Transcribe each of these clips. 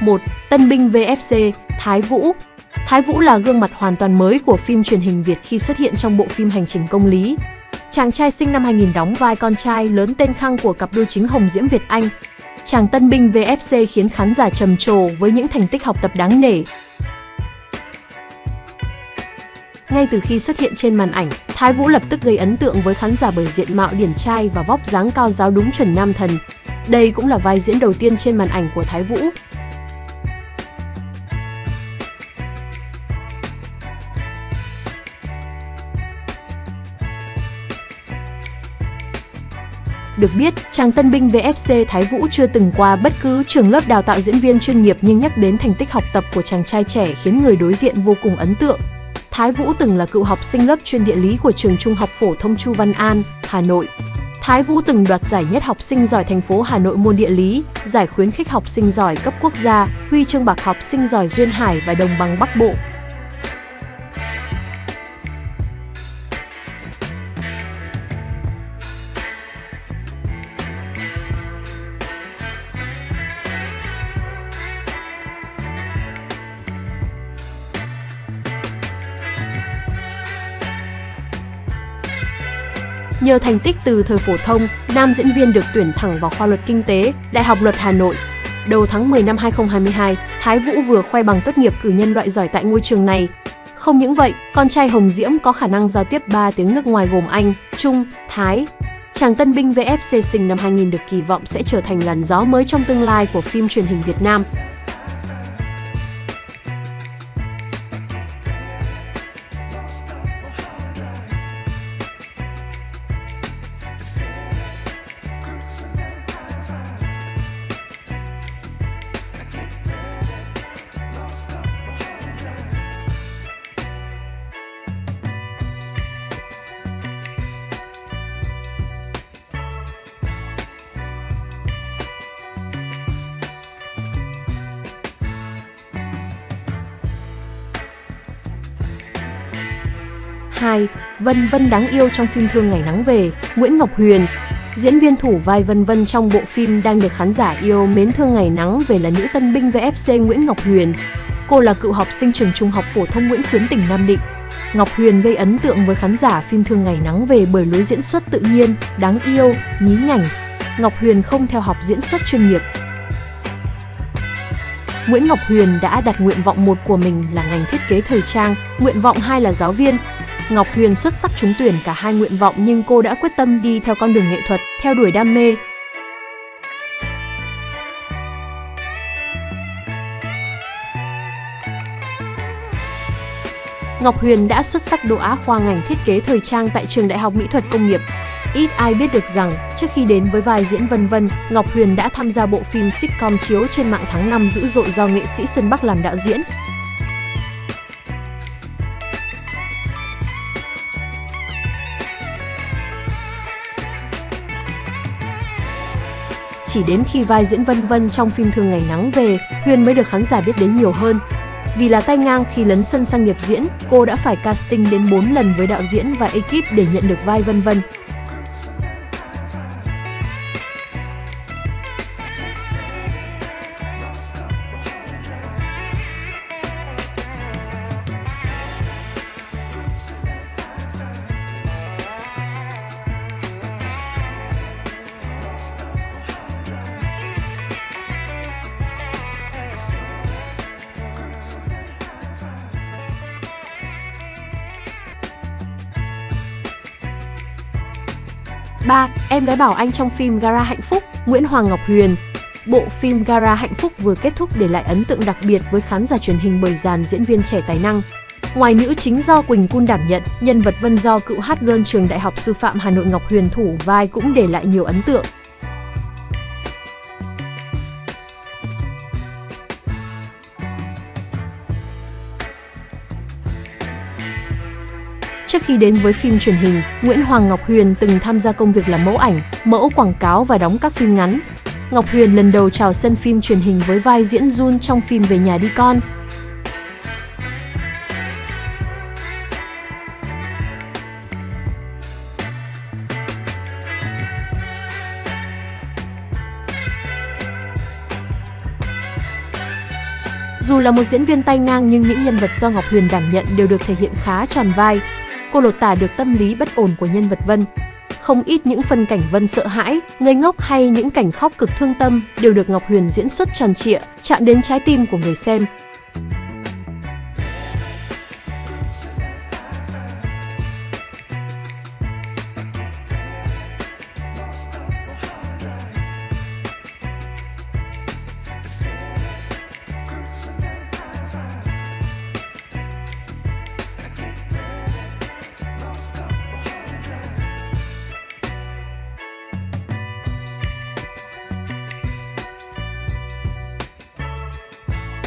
1. Tân binh VFC, Thái Vũ Thái Vũ là gương mặt hoàn toàn mới của phim truyền hình Việt khi xuất hiện trong bộ phim Hành trình công lý. Chàng trai sinh năm 2000 đóng vai con trai lớn tên khang của cặp đôi chính Hồng Diễm Việt Anh. Chàng tân binh VFC khiến khán giả trầm trồ với những thành tích học tập đáng nể. Ngay từ khi xuất hiện trên màn ảnh, Thái Vũ lập tức gây ấn tượng với khán giả bởi diện mạo điển trai và vóc dáng cao giáo đúng chuẩn nam thần. Đây cũng là vai diễn đầu tiên trên màn ảnh của Thái Vũ. Được biết, chàng tân binh VFC Thái Vũ chưa từng qua bất cứ trường lớp đào tạo diễn viên chuyên nghiệp nhưng nhắc đến thành tích học tập của chàng trai trẻ khiến người đối diện vô cùng ấn tượng. Thái Vũ từng là cựu học sinh lớp chuyên địa lý của trường Trung học phổ thông Chu Văn An, Hà Nội. Thái Vũ từng đoạt giải nhất học sinh giỏi thành phố Hà Nội môn địa lý, giải khuyến khích học sinh giỏi cấp quốc gia, huy chương bạc học sinh giỏi duyên hải và đồng bằng Bắc Bộ. Nhờ thành tích từ thời phổ thông, nam diễn viên được tuyển thẳng vào khoa luật kinh tế, Đại học Luật Hà Nội. Đầu tháng 10 năm 2022, Thái Vũ vừa khoe bằng tốt nghiệp cử nhân loại giỏi tại ngôi trường này. Không những vậy, con trai Hồng Diễm có khả năng giao tiếp 3 tiếng nước ngoài gồm Anh, Trung, Thái. Chàng tân binh VFC sinh năm 2000 được kỳ vọng sẽ trở thành làn gió mới trong tương lai của phim truyền hình Việt Nam. 2. Vân Vân đáng yêu trong phim Thương Ngày Nắng Về, Nguyễn Ngọc Huyền Diễn viên thủ vai Vân Vân trong bộ phim đang được khán giả yêu mến thương ngày nắng về là nữ tân binh VFC Nguyễn Ngọc Huyền. Cô là cựu học sinh trường trung học phổ thông Nguyễn Khuyến tỉnh Nam Định. Ngọc Huyền gây ấn tượng với khán giả phim Thương Ngày Nắng Về bởi lối diễn xuất tự nhiên, đáng yêu, nhí nhảnh. Ngọc Huyền không theo học diễn xuất chuyên nghiệp. Nguyễn Ngọc Huyền đã đặt nguyện vọng một của mình là ngành thiết kế thời trang, nguyện vọng hai là giáo viên, Ngọc Huyền xuất sắc trúng tuyển cả hai nguyện vọng nhưng cô đã quyết tâm đi theo con đường nghệ thuật, theo đuổi đam mê. Ngọc Huyền đã xuất sắc đỗ á khoa ngành thiết kế thời trang tại trường Đại học Mỹ thuật Công nghiệp. Ít ai biết được rằng, trước khi đến với vai diễn Vân Vân, Ngọc Huyền đã tham gia bộ phim sitcom chiếu trên mạng tháng 5 dữ dội do nghệ sĩ Xuân Bắc làm đạo diễn. Chỉ đến khi vai diễn Vân Vân trong phim thường Ngày Nắng về, Huyền mới được khán giả biết đến nhiều hơn. Vì là tay ngang khi lấn sân sang nghiệp diễn, cô đã phải casting đến 4 lần với đạo diễn và ekip để nhận được vai Vân Vân. Ba Em gái bảo anh trong phim Gara Hạnh Phúc, Nguyễn Hoàng Ngọc Huyền. Bộ phim Gara Hạnh Phúc vừa kết thúc để lại ấn tượng đặc biệt với khán giả truyền hình bởi dàn diễn viên trẻ tài năng. Ngoài nữ chính do Quỳnh Cun đảm nhận, nhân vật Vân do cựu hát girl trường Đại học Sư phạm Hà Nội Ngọc Huyền thủ vai cũng để lại nhiều ấn tượng. Trước khi đến với phim truyền hình, Nguyễn Hoàng Ngọc Huyền từng tham gia công việc làm mẫu ảnh, mẫu quảng cáo và đóng các phim ngắn. Ngọc Huyền lần đầu chào sân phim truyền hình với vai diễn Jun trong phim Về nhà đi con. Dù là một diễn viên tay ngang nhưng những nhân vật do Ngọc Huyền đảm nhận đều được thể hiện khá tròn vai. Cô lột tả được tâm lý bất ổn của nhân vật Vân. Không ít những phân cảnh Vân sợ hãi, ngây ngốc hay những cảnh khóc cực thương tâm đều được Ngọc Huyền diễn xuất tròn trịa, chạm đến trái tim của người xem.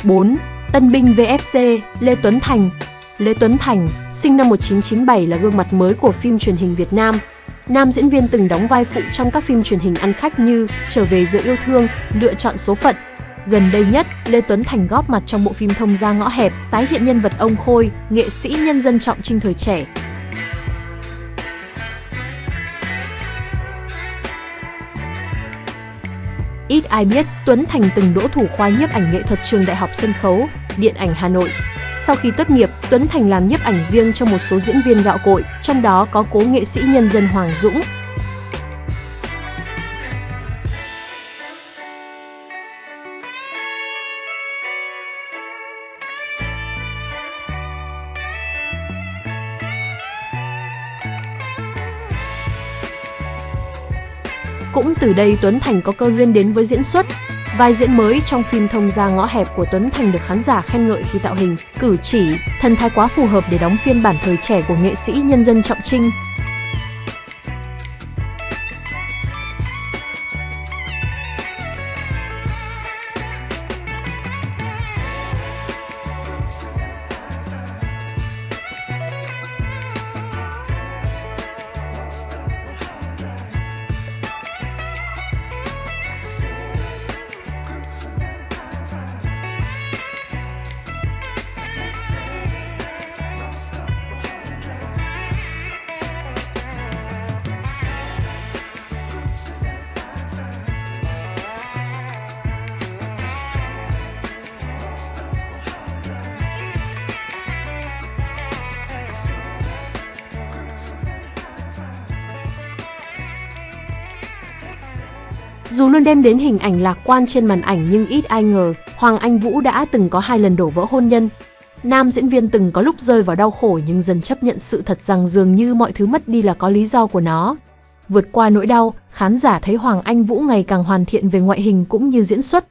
4. Tân binh VFC, Lê Tuấn Thành Lê Tuấn Thành, sinh năm 1997 là gương mặt mới của phim truyền hình Việt Nam. Nam diễn viên từng đóng vai phụ trong các phim truyền hình ăn khách như Trở về giữa yêu thương, Lựa chọn số phận. Gần đây nhất, Lê Tuấn Thành góp mặt trong bộ phim Thông gia ngõ hẹp, tái hiện nhân vật ông Khôi, nghệ sĩ nhân dân trọng trinh thời trẻ, Ít ai biết, Tuấn Thành từng đỗ thủ khoa nhiếp ảnh nghệ thuật trường Đại học Sân khấu, Điện ảnh Hà Nội. Sau khi tốt nghiệp, Tuấn Thành làm nhiếp ảnh riêng cho một số diễn viên gạo cội, trong đó có cố nghệ sĩ nhân dân Hoàng Dũng, Cũng từ đây Tuấn Thành có cơ duyên đến với diễn xuất. Vai diễn mới trong phim Thông gia ngõ hẹp của Tuấn Thành được khán giả khen ngợi khi tạo hình, cử chỉ, thần thái quá phù hợp để đóng phiên bản thời trẻ của nghệ sĩ nhân dân Trọng Trinh. Dù luôn đem đến hình ảnh lạc quan trên màn ảnh nhưng ít ai ngờ, Hoàng Anh Vũ đã từng có hai lần đổ vỡ hôn nhân. Nam diễn viên từng có lúc rơi vào đau khổ nhưng dần chấp nhận sự thật rằng dường như mọi thứ mất đi là có lý do của nó. Vượt qua nỗi đau, khán giả thấy Hoàng Anh Vũ ngày càng hoàn thiện về ngoại hình cũng như diễn xuất,